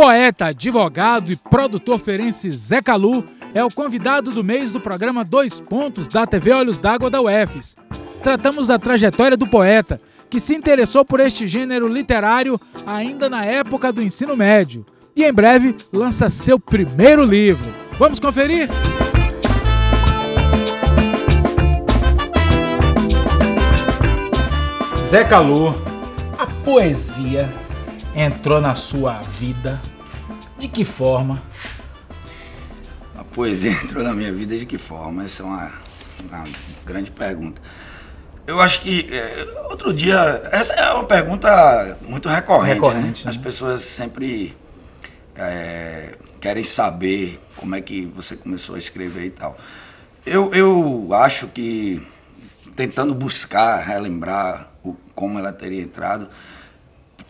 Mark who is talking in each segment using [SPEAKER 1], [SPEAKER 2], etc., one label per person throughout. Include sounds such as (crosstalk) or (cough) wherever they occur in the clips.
[SPEAKER 1] poeta, advogado e produtor ferense Zé Calu é o convidado do mês do programa Dois Pontos da TV Olhos d'Água da UFES. Tratamos da trajetória do poeta, que se interessou por este gênero literário ainda na época do ensino médio e em breve lança seu primeiro livro. Vamos conferir? Zé Calu, a poesia entrou na sua vida? De que forma?
[SPEAKER 2] A poesia (laughs) entrou na minha vida de que forma? Essa é uma, uma grande pergunta. Eu acho que é, outro dia, essa é uma pergunta muito recorrente, recorrente né? As né? pessoas sempre é, querem saber como é que você começou a escrever e tal. Eu, eu acho que tentando buscar, relembrar o, como ela teria entrado,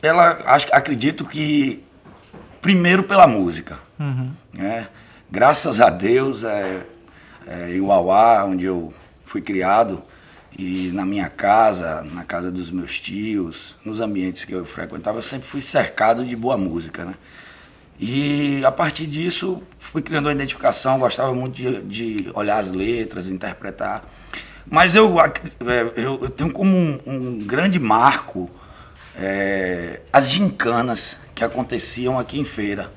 [SPEAKER 2] ela acho, acredito que primeiro pela música. Uhum. Né? Graças a Deus, é, é, em Uauá, onde eu fui criado, e na minha casa, na casa dos meus tios, nos ambientes que eu frequentava, eu sempre fui cercado de boa música, né? E a partir disso fui criando uma identificação, gostava muito de, de olhar as letras, interpretar. Mas eu, é, eu, eu tenho como um, um grande marco é, as gincanas que aconteciam aqui em feira.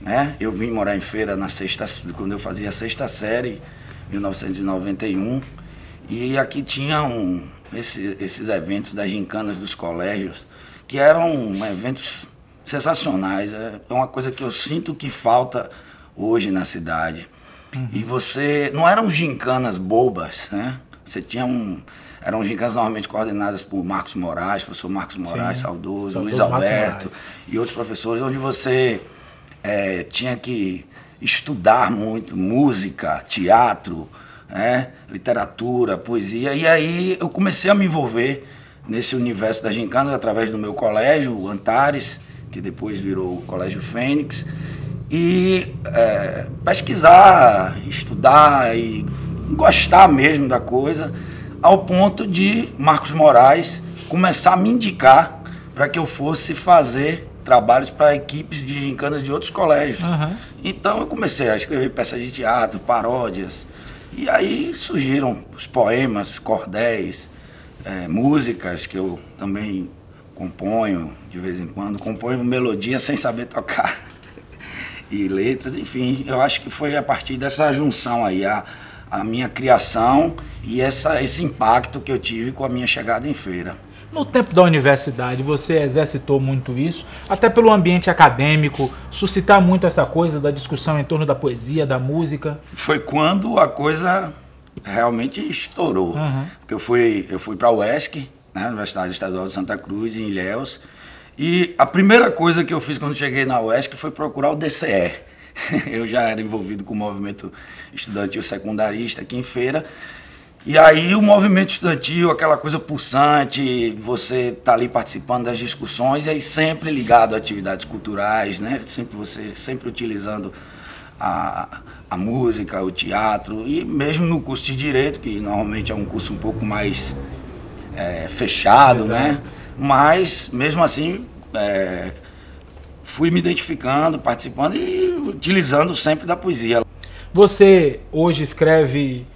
[SPEAKER 2] Né? Eu vim morar em feira na sexta, quando eu fazia a sexta série, 1991, e aqui tinham esse, esses eventos das gincanas dos colégios, que eram eventos sensacionais. É uma coisa que eu sinto que falta hoje na cidade. Uhum. E você. Não eram gincanas bobas, né? Você tinha um eram gincanas normalmente coordenadas por Marcos Moraes, professor Marcos Moraes, Sim. saudoso, saudoso, Luiz Alberto e outros professores, onde você é, tinha que estudar muito música, teatro, né, literatura, poesia. E aí eu comecei a me envolver nesse universo da gincana através do meu colégio, o Antares, que depois virou o Colégio Fênix, e é, pesquisar, estudar e gostar mesmo da coisa ao ponto de Marcos Moraes começar a me indicar para que eu fosse fazer trabalhos para equipes de gincanas de outros colégios. Uhum. Então eu comecei a escrever peças de teatro, paródias. E aí surgiram os poemas, cordéis, é, músicas que eu também componho de vez em quando. Componho melodia sem saber tocar. (laughs) e letras, enfim. Eu acho que foi a partir dessa junção aí. A, a minha criação e essa, esse impacto que eu tive com a minha chegada em feira.
[SPEAKER 1] No tempo da universidade, você exercitou muito isso, até pelo ambiente acadêmico, suscitar muito essa coisa da discussão em torno da poesia, da música?
[SPEAKER 2] Foi quando a coisa realmente estourou. Uhum. Porque eu fui, eu fui para a UESC, né, Universidade Estadual de Santa Cruz, em Ilhéus, e a primeira coisa que eu fiz quando cheguei na UESC foi procurar o DCE, (laughs) eu já era envolvido com o movimento estudantil secundarista aqui em Feira. E aí o movimento estudantil, aquela coisa pulsante, você tá ali participando das discussões e aí sempre ligado a atividades culturais, né? Sempre você sempre utilizando a, a música, o teatro e mesmo no curso de direito, que normalmente é um curso um pouco mais é, fechado, né? Exato. né? Mas mesmo assim é, fui me identificando, participando e utilizando sempre da poesia.
[SPEAKER 1] Você hoje escreve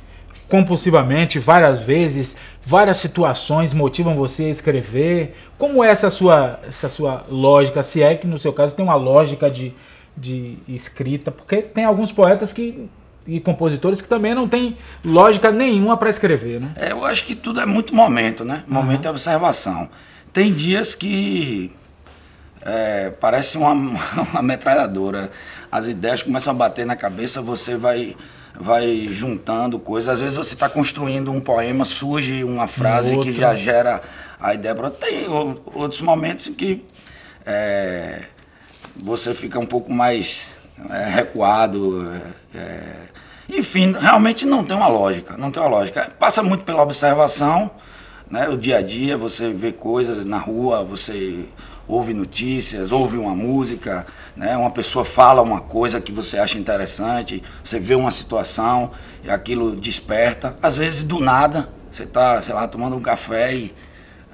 [SPEAKER 1] compulsivamente, várias vezes, várias situações motivam você a escrever. Como é essa sua, essa sua lógica? Se é que no seu caso tem uma lógica de, de escrita, porque tem alguns poetas que e compositores que também não tem lógica nenhuma para escrever, né?
[SPEAKER 2] É, eu acho que tudo é muito momento, né? Momento uhum. é observação. Tem dias que é, parece uma, (laughs) uma metralhadora. As ideias começam a bater na cabeça, você vai vai juntando coisas. Às vezes você está construindo um poema, surge uma frase que já gera a ideia. Tem outros momentos em que é, você fica um pouco mais é, recuado. É, é, enfim, realmente não tem uma lógica. Não tem uma lógica. Passa muito pela observação, né? o dia a dia, você vê coisas na rua, você ouve notícias, ouve uma música, né? uma pessoa fala uma coisa que você acha interessante, você vê uma situação e aquilo desperta. Às vezes, do nada, você está, sei lá, tomando um café e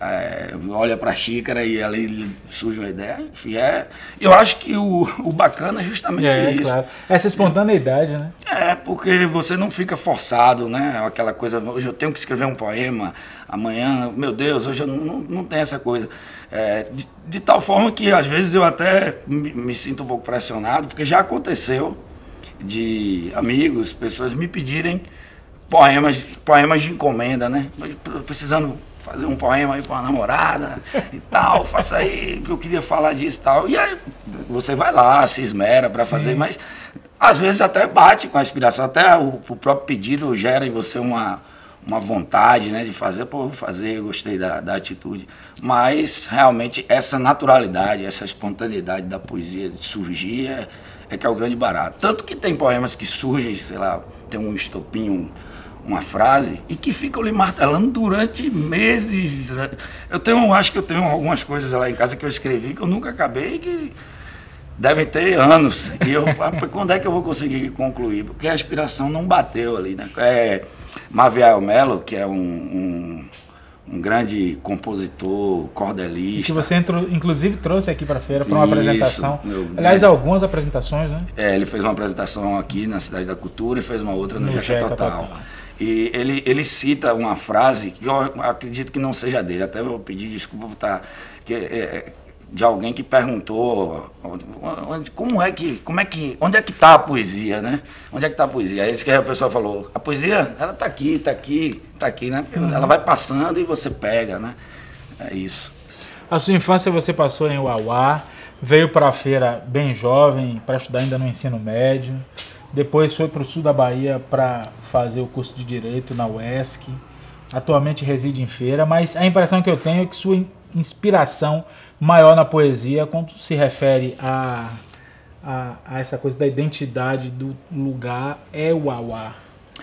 [SPEAKER 2] é, olha para a xícara e ali surge uma ideia. Enfim, é, eu acho que o, o bacana é justamente é, isso. Claro.
[SPEAKER 1] Essa espontaneidade, né?
[SPEAKER 2] É, porque você não fica forçado, né? Aquela coisa, hoje eu tenho que escrever um poema, amanhã, meu Deus, hoje eu não, não, não tenho essa coisa. É, de, de, tal forma que às vezes eu até me, me sinto um pouco pressionado, porque já aconteceu de amigos, pessoas me pedirem poemas, poemas de encomenda, né? Precisando fazer um poema aí para uma namorada e tal, (laughs) faça aí, que eu queria falar disso e tal. E aí você vai lá, se esmera para fazer, mas às vezes até bate com a inspiração, até o, o, próprio pedido gera em você uma, uma vontade né, de fazer, pô, vou fazer, gostei da, da atitude. Mas realmente essa naturalidade, essa espontaneidade da poesia de surgir é, é que é o grande barato. Tanto que tem poemas que surgem, sei lá, tem um estopinho uma frase e que ficam lhe martelando durante meses. Eu tenho, acho que eu tenho algumas coisas lá em casa que eu escrevi que eu nunca acabei que devem ter anos. E eu, (laughs) quando é que eu vou conseguir concluir? Porque a inspiração não bateu ali, né? É, Maviel Melo, que é um, um, um grande compositor, cordelista. E
[SPEAKER 1] que você entrou, inclusive trouxe aqui para a feira para uma apresentação. Meu, Aliás, algumas apresentações, né?
[SPEAKER 2] É, ele fez uma apresentação aqui na Cidade da Cultura e fez uma outra no, no Jeca Total. Total. E ele, ele cita uma frase que eu acredito que não seja dele, até vou pedir desculpa por estar. Que, é, é, de alguém que perguntou onde, como é que, como é que, onde é que está a poesia, né? Onde é que está a poesia? Aí que a pessoa falou, a poesia, ela está aqui, está aqui, está aqui, né? Uhum. Ela vai passando e você pega, né? É isso.
[SPEAKER 1] A sua infância você passou em Uauá, veio para a feira bem jovem, para estudar ainda no ensino médio. Depois foi para o sul da Bahia para fazer o curso de Direito na UESC. Atualmente reside em feira, mas a impressão que eu tenho é que sua inspiração maior na poesia, quando se refere a, a, a essa coisa da identidade do lugar, é o Auá.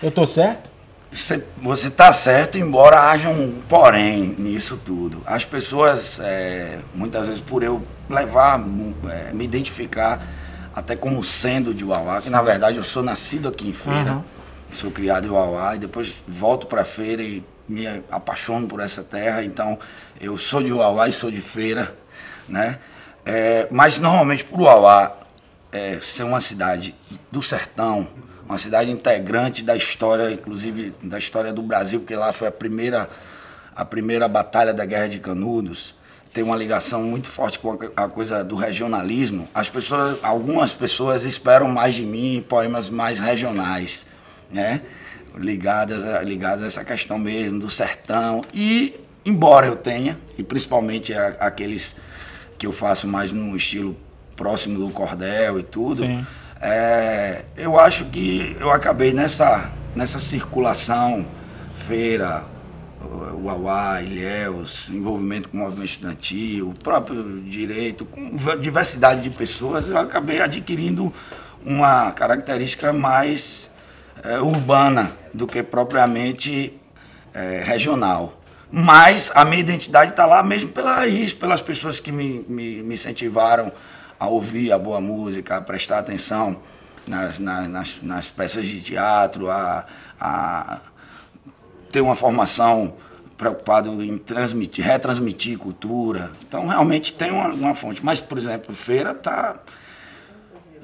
[SPEAKER 1] Eu estou certo?
[SPEAKER 2] Você está certo, embora haja um porém nisso tudo. As pessoas, é, muitas vezes, por eu levar, é, me identificar até como sendo de Uauá, que na verdade eu sou nascido aqui em Feira, uhum. Sou criado em Uauá e depois volto para Feira e me apaixono por essa terra, então eu sou de Uauá e sou de Feira, né? É, mas normalmente por Uauá é, ser uma cidade do sertão, uma cidade integrante da história, inclusive da história do Brasil, porque lá foi a primeira, a primeira batalha da Guerra de Canudos, tem uma ligação muito forte com a coisa do regionalismo. As pessoas, algumas pessoas esperam mais de mim poemas mais regionais, né? Ligadas, a, ligadas a essa questão mesmo do sertão. E, embora eu tenha, e principalmente a, aqueles que eu faço mais no estilo próximo do cordel e tudo, é, eu acho que eu acabei nessa, nessa circulação, feira, o Auá, Ilhéus, envolvimento com o movimento estudantil, o próprio direito, com diversidade de pessoas, eu acabei adquirindo uma característica mais é, urbana do que propriamente é, regional. Mas a minha identidade está lá mesmo pela raiz, pelas pessoas que me, me, me, incentivaram a ouvir a boa música, a prestar atenção nas, nas, nas peças de teatro, a, a ter uma formação preocupado em transmitir, retransmitir cultura. Então, realmente tem uma, uma fonte. Mas, por exemplo, feira está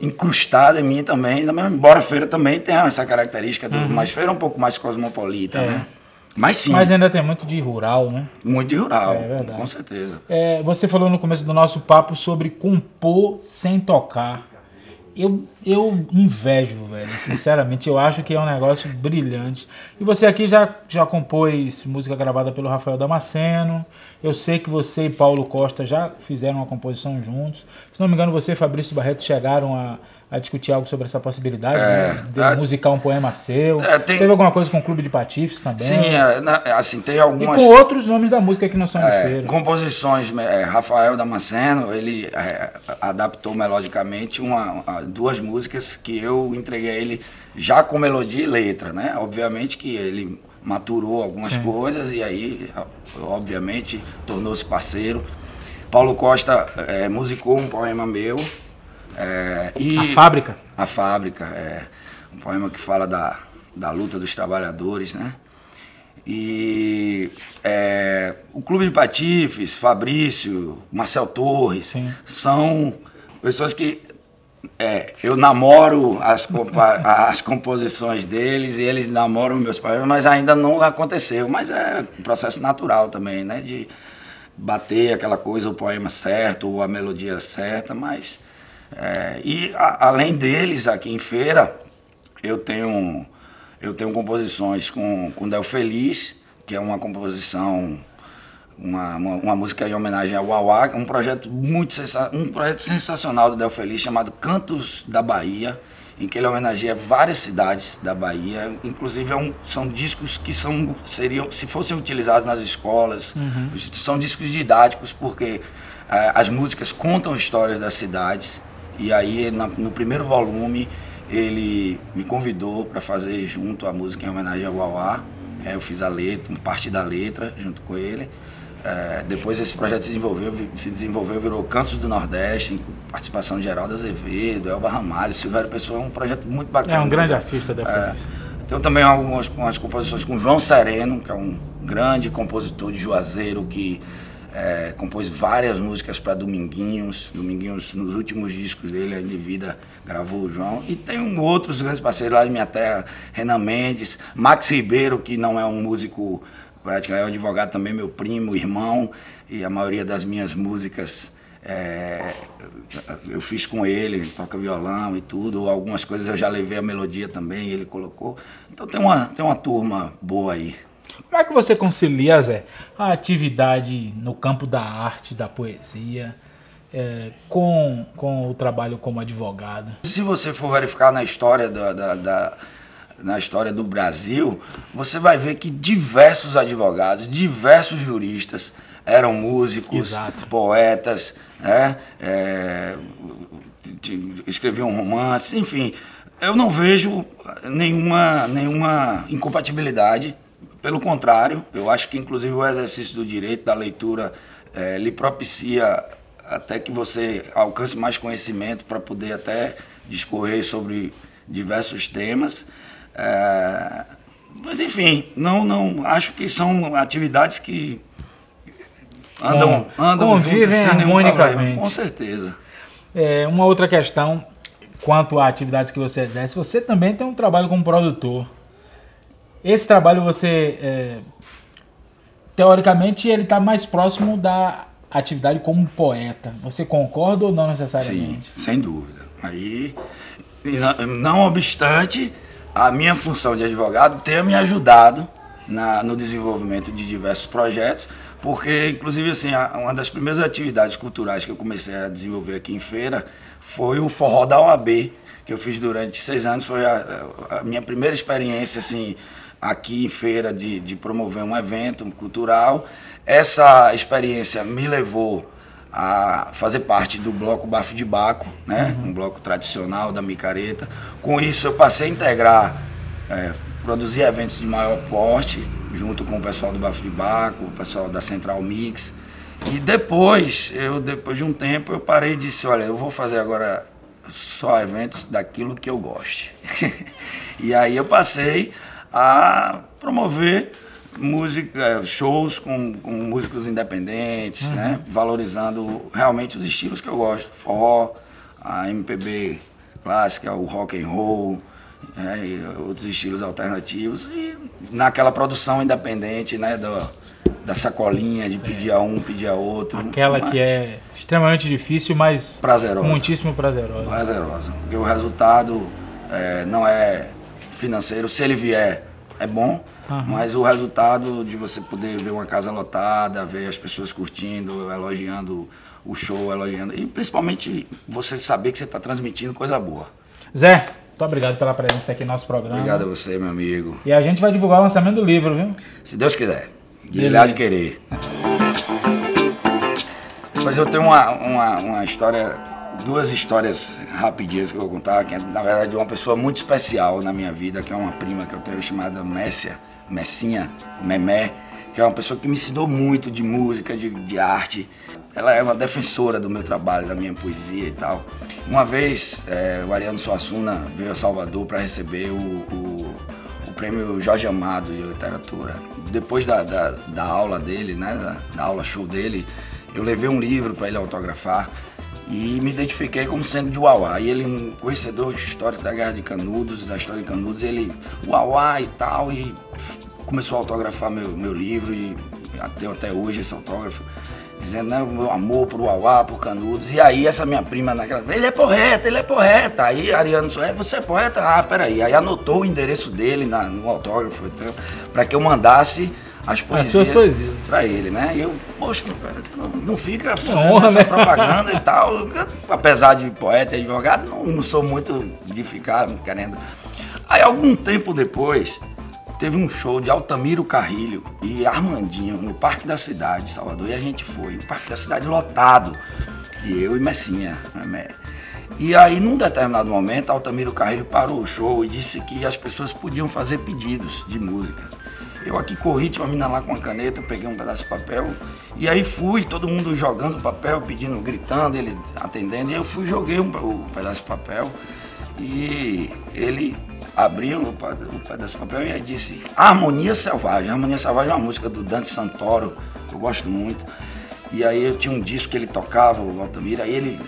[SPEAKER 2] incrustada em mim também, embora feira também tenha essa característica, do, uhum. mas feira é um pouco mais cosmopolita, é. né?
[SPEAKER 1] Mas sim. Mas ainda tem muito de rural, né?
[SPEAKER 2] Muito de rural, é com certeza.
[SPEAKER 1] É, você falou no começo do nosso papo sobre compor sem tocar. Eu, eu invejo, velho. Sinceramente, eu acho que é um negócio brilhante. E você aqui já, já compôs música gravada pelo Rafael Damasceno. Eu sei que você e Paulo Costa já fizeram uma composição juntos. Se não me engano, você e Fabrício Barreto chegaram a, a discutir algo sobre essa possibilidade é, né? de a, musicar um poema seu. É, tem, Teve alguma coisa com o Clube de Patifes também?
[SPEAKER 2] Sim, é, na, assim, tem algumas...
[SPEAKER 1] E com outros nomes da música que não são é.
[SPEAKER 2] Composições, é, Rafael Damasceno, ele é, adaptou melodicamente uma, duas músicas que eu entreguei a ele já com melodia e letra, né? Obviamente que ele maturou algumas Sim. coisas e aí, obviamente, tornou-se parceiro. Paulo Costa é, musicou um poema meu,
[SPEAKER 1] é, e a fábrica?
[SPEAKER 2] A fábrica, é. Um poema que fala da, da luta dos trabalhadores, né? E é, o Clube de Patifes, Fabrício, Marcel Torres,
[SPEAKER 1] Sim.
[SPEAKER 2] são pessoas que é, eu namoro as, (laughs) as composições deles e eles namoram meus pais, mas ainda não aconteceu. Mas é um processo natural também, né? De bater aquela coisa, o poema certo, ou a melodia certa, mas. É, e a- além deles, aqui em feira, eu tenho, eu tenho composições com, com Del Feliz, que é uma composição uma, uma, uma música em homenagem ao Uauá, um projeto muito sensa um projeto sensacional do Del Feliz chamado Cantos da Bahia, em que ele homenageia várias cidades da Bahia, inclusive é um, são discos que são seriam se fossem utilizados nas escolas, são discos didáticos porque eh, as músicas contam histórias das cidades e aí no primeiro volume ele me convidou para fazer junto a música em homenagem ao Uauá. É, eu fiz a letra, parte da letra junto com ele. É, depois esse projeto se desenvolveu, se desenvolveu, virou Cantos do Nordeste, com participação de Geraldo Azevedo, Elba Ramalho, Silvério Pessoa, é um projeto muito bacana.
[SPEAKER 1] É um grande artista da
[SPEAKER 2] É. Tenho também algumas, algumas composições com João Sereno, que é um grande compositor de Juazeiro, que é, compôs várias músicas para Dominguinhos. Dominguinhos, nos últimos discos dele, ainda em vida, gravou o João. E tem um, outros grandes parceiros lá de minha terra, Renan Mendes, Max Ribeiro, que não é um músico praticamente, é um advogado também, meu primo, irmão, e a maioria das minhas músicas é, eu fiz com ele, ele toca violão e tudo, algumas coisas eu já levei a melodia também, ele colocou. Então tem uma, tem uma turma boa aí.
[SPEAKER 1] Como é que você concilia, Zé, a atividade no campo da arte, da poesia, é, com, com o trabalho como advogado?
[SPEAKER 2] Se você for verificar na história da, da- da- na história do Brasil, você vai ver que diversos advogados, diversos juristas eram músicos,
[SPEAKER 1] Exato.
[SPEAKER 2] poetas, né? É, escreviam romances, enfim. Eu não vejo nenhuma, nenhuma incompatibilidade. Pelo contrário, eu acho que inclusive o exercício do direito, da leitura, eh, lhe propicia até que você alcance mais conhecimento para poder até discorrer sobre diversos temas. Eh, mas enfim, não, não acho que são atividades que andam, andam
[SPEAKER 1] convivem
[SPEAKER 2] juntas
[SPEAKER 1] harmonicamente.
[SPEAKER 2] Com certeza.
[SPEAKER 1] É, uma outra questão, quanto a atividades que você exerce, você também tem um trabalho como produtor. Esse trabalho você, é, teoricamente, ele está mais próximo da atividade como poeta. Você concorda ou não
[SPEAKER 2] Sim,
[SPEAKER 1] necessariamente?
[SPEAKER 2] sem dúvida. Aí, não- obstante, a minha função de advogado ter me ajudado na- no desenvolvimento de diversos projetos, porque, inclusive, assim, uma das primeiras atividades culturais que eu comecei a desenvolver aqui em feira foi o forró da OAB, que eu fiz durante seis anos. Foi a, a minha primeira experiência, assim, aqui em feira de, de promover um evento cultural. Essa experiência me levou a fazer parte do bloco Bafo de Baco, né? um bloco tradicional da micareta. Com isso eu passei a integrar, é, produzir eventos de maior porte, junto com o pessoal do Bafo de Baco, o pessoal da Central Mix. E depois, eu depois de um tempo, eu parei e disse, olha, eu vou fazer agora só eventos daquilo que eu goste. (laughs) e aí eu passei a promover música, shows com, com músicos independentes, né? Valorizando realmente os estilos que eu gosto. Forró, a MPB clássica, o rock and roll, né? e outros estilos alternativos. E naquela produção independente, né? Do, da sacolinha, de pedir a um, pedir a outro.
[SPEAKER 1] Aquela que é extremamente difícil, mas
[SPEAKER 2] Prazerosa.
[SPEAKER 1] muitíssimo prazerosa.
[SPEAKER 2] prazerosa. Porque o resultado é, não é financeiro. Se ele vier, é bom.
[SPEAKER 1] Aham.
[SPEAKER 2] Mas o resultado de você poder ver uma casa lotada, ver as pessoas curtindo, elogiando o show, elogiando. E principalmente você saber que você está transmitindo coisa boa.
[SPEAKER 1] Zé, muito obrigado pela presença aqui no nosso programa.
[SPEAKER 2] Obrigado a você, meu amigo.
[SPEAKER 1] E a gente vai divulgar o lançamento do livro, viu?
[SPEAKER 2] Se Deus quiser. E ele há de querer. Mas eu tenho uma, uma, uma história, duas histórias rapidinhas que eu vou contar, que é, na verdade, de uma pessoa muito especial na minha vida, que é uma prima que eu tenho chamada Messia, Messinha, Memé, que é uma pessoa que me ensinou muito de música, de, de arte. Ela é uma defensora do meu trabalho, da minha poesia e tal. Uma vez, eh, o Ariano Suassuna veio a Salvador para receber o, o, o prêmio Jorge Amado de literatura. Depois da, da, da aula dele, né, da, da, aula show dele, eu levei um livro para ele autografar e me identifiquei como sendo de Uauá. E ele, um conhecedor histórico da Guerra de Canudos, da história de Canudos, ele, Uauá e tal, e começou a autografar meu, meu livro e até, até hoje esse autógrafo dizendo né, o meu amor por Uauá, por Canudos. E aí essa minha prima naquela ele é poeta, ele é poeta. Aí Ariano é você é poeta? Ah, peraí. Aí anotou o endereço dele na, no autógrafo então, para que eu mandasse as poesias, poesias. para ele, né? E eu, poxa, não fica honra, essa né? propaganda e (laughs) tal. Apesar de poeta e advogado, não, não sou muito de ficar querendo. Aí algum tempo depois, teve um show de Altamiro Carrilho e Armandinho no Parque da Cidade, Salvador, e a gente foi. O Parque da Cidade lotado. E eu e Messinha. Né? E aí, num determinado momento, Altamiro Carrilho parou o show e disse que as pessoas podiam fazer pedidos de música. Eu aqui corri, tinha uma menina lá com uma caneta, peguei um pedaço de papel e aí fui, todo mundo jogando papel, pedindo, gritando, ele atendendo, e eu fui joguei um, um pedaço de papel e ele abriu o pedaço de papel e aí disse Harmonia Selvagem. Harmonia Selvagem é uma música do Dante Santoro, que eu gosto muito. E aí eu tinha um disco que ele tocava, o Altamira, aí ele.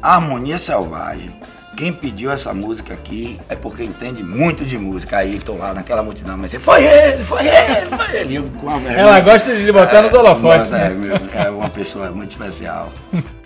[SPEAKER 2] Harmonia Selvagem. Quem pediu essa música aqui é porque entende muito de música. Aí tô lá naquela multidão, mas foi ele, foi ele, foi ele. Eu,
[SPEAKER 1] Ela gosta de botar é, nos holofotes.
[SPEAKER 2] Né? É, é uma pessoa muito especial. (laughs)